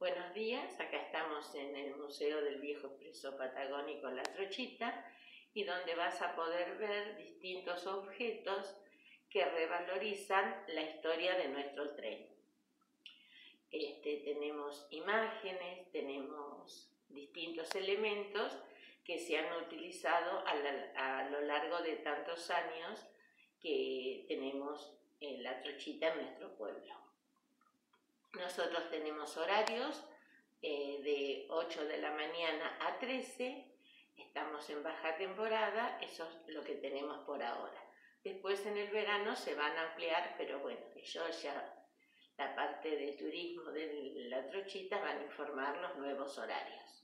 Buenos días, acá estamos en el Museo del Viejo Expreso Patagónico La Trochita y donde vas a poder ver distintos objetos que revalorizan la historia de nuestro tren. Este, tenemos imágenes, tenemos distintos elementos que se han utilizado a, lo largo de tantos años que tenemos en la trochita en nuestro pueblo. Nosotros tenemos horarios eh, de 8 de la mañana a 13, estamos en baja temporada, eso es lo que tenemos por ahora. Después en el verano se van a ampliar, pero bueno, ellos ya, la parte de turismo de la trochita van a informar los nuevos horarios.